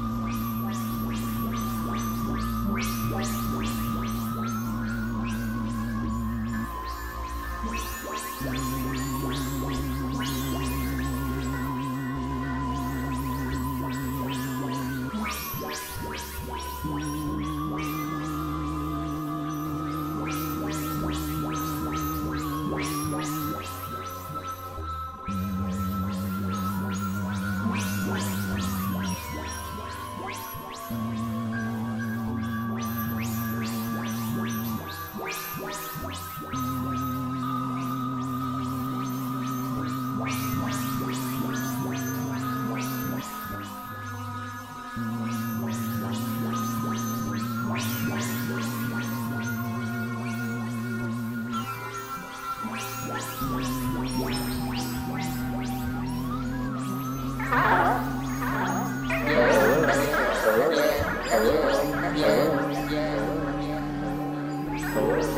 Thank mm -hmm. you.